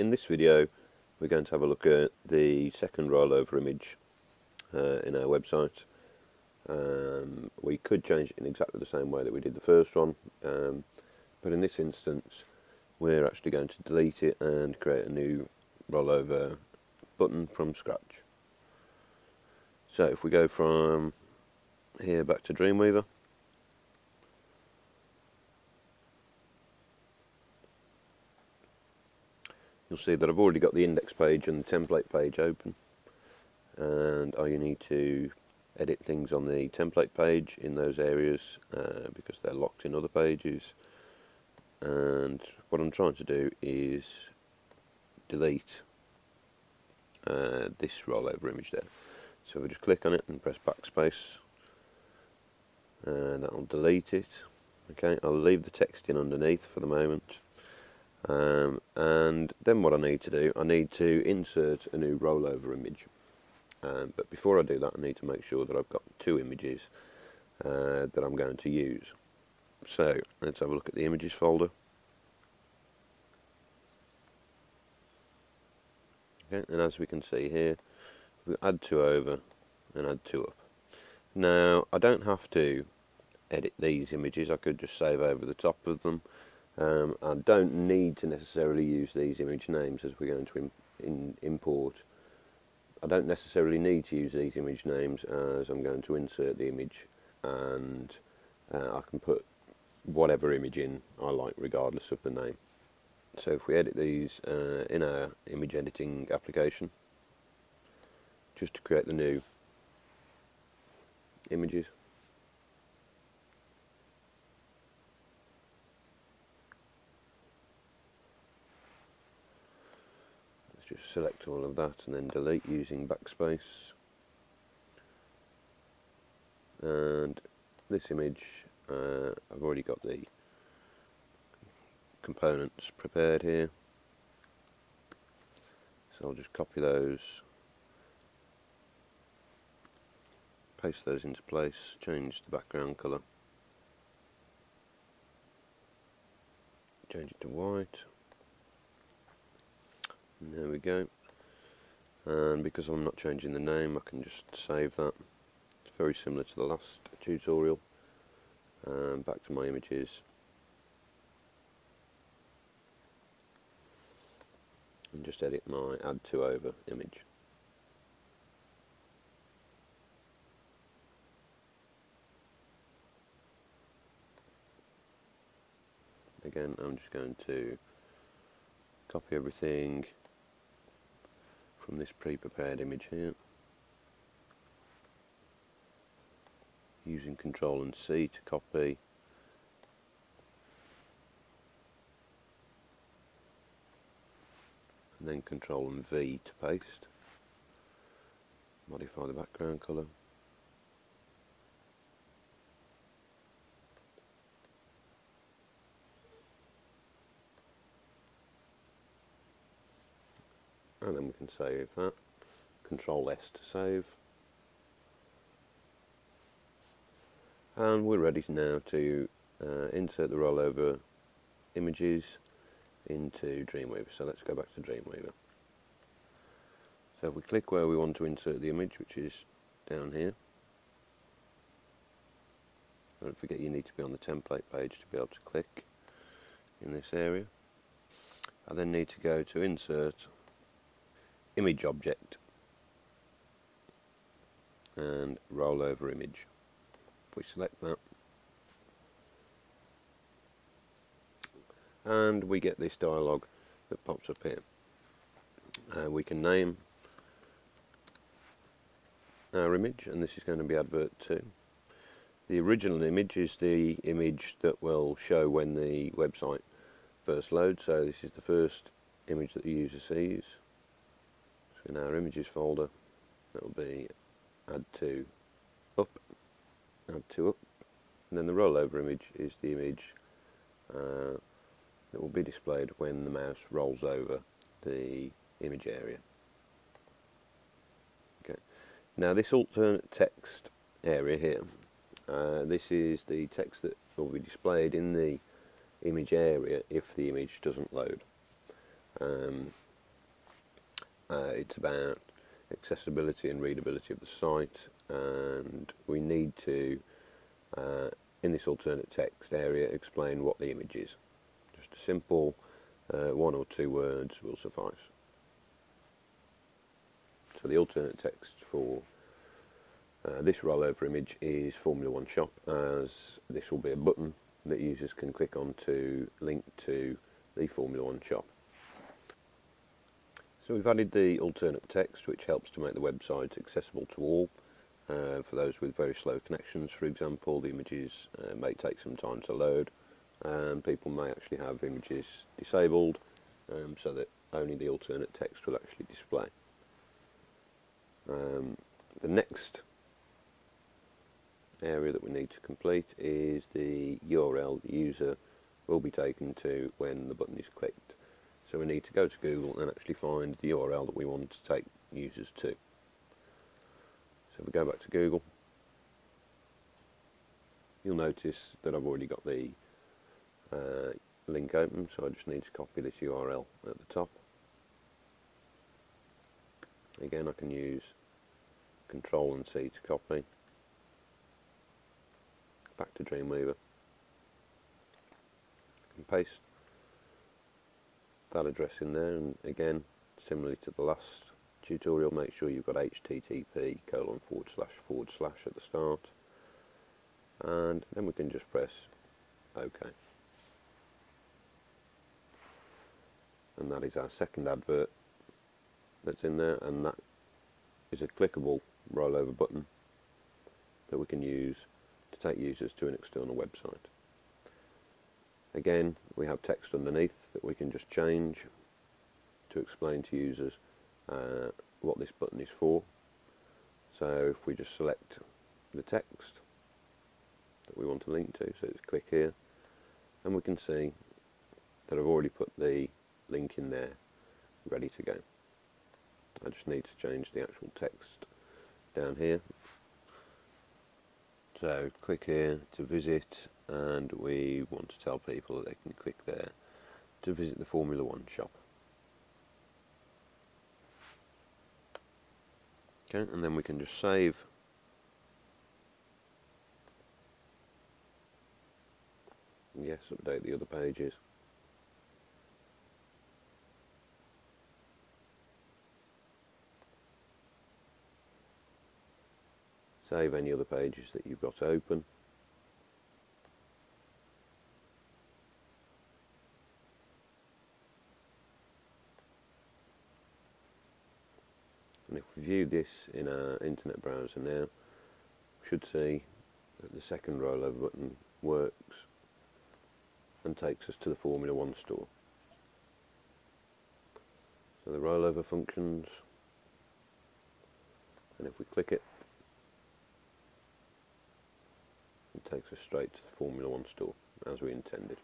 in this video we're going to have a look at the second rollover image uh, in our website. Um, we could change it in exactly the same way that we did the first one, um, but in this instance we're actually going to delete it and create a new rollover button from scratch. So if we go from here back to Dreamweaver, you'll see that I've already got the index page and the template page open. And I need to edit things on the template page in those areas uh, because they're locked in other pages. And what I'm trying to do is delete uh, this rollover image there. So if I just click on it and press backspace and that'll delete it. Okay I'll leave the text in underneath for the moment um, and then what I need to do, I need to insert a new rollover image. Um, but before I do that, I need to make sure that I've got two images uh, that I'm going to use. So let's have a look at the images folder. Okay, and as we can see here, we add two over and add two up. Now I don't have to edit these images, I could just save over the top of them um, I don't need to necessarily use these image names as we're going to in, in import. I don't necessarily need to use these image names as I'm going to insert the image and uh, I can put whatever image in I like regardless of the name. So if we edit these uh, in our image editing application just to create the new images just select all of that and then delete using backspace. And this image uh, I've already got the components prepared here. So I'll just copy those paste those into place change the background colour change it to white there we go. And because I'm not changing the name, I can just save that. It's very similar to the last tutorial. Um, back to my images. And just edit my add to over image. Again, I'm just going to copy everything from this pre-prepared image here. Using control and C to copy. And then control and V to paste. Modify the background colour and then we can save that. Control S to save. And we're ready now to uh, insert the rollover images into Dreamweaver. So let's go back to Dreamweaver. So if we click where we want to insert the image which is down here. Don't forget you need to be on the template page to be able to click in this area. I then need to go to insert image object and roll over image. If we select that and we get this dialog that pops up here. Uh, we can name our image and this is going to be advert 2. The original image is the image that will show when the website first loads so this is the first image that the user sees in our images folder that will be add to up, add to up, and then the rollover image is the image uh, that will be displayed when the mouse rolls over the image area. Okay. Now this alternate text area here, uh, this is the text that will be displayed in the image area if the image doesn't load. Um, Uh, it's about accessibility and readability of the site and we need to uh, in this alternate text area explain what the image is. Just a simple uh, one or two words will suffice. So the alternate text for uh, this rollover image is Formula One Shop as this will be a button that users can click on to link to the Formula One shop. So we've added the alternate text which helps to make the website accessible to all. Uh, for those with very slow connections for example the images uh, may take some time to load and people may actually have images disabled um, so that only the alternate text will actually display. Um, the next area that we need to complete is the URL the user will be taken to when the button is clicked. So we need to go to Google and actually find the URL that we want to take users to. So if we go back to Google, you'll notice that I've already got the uh, link open, so I just need to copy this URL at the top. Again, I can use Control and C to copy back to Dreamweaver and paste that address in there and again similarly to the last tutorial make sure you've got http colon forward slash forward slash at the start and then we can just press OK and that is our second advert that's in there and that is a clickable rollover button that we can use to take users to an external website. Again, we have text underneath that we can just change to explain to users uh, what this button is for. So if we just select the text that we want to link to, so it's click here, and we can see that I've already put the link in there ready to go. I just need to change the actual text down here so click here to visit and we want to tell people that they can click there to visit the Formula One shop. Okay, and then we can just save yes, update the other pages. Save any other pages that you've got open. If we view this in our internet browser now, we should see that the second rollover button works and takes us to the Formula One store. So the rollover functions, and if we click it, it takes us straight to the Formula One store as we intended.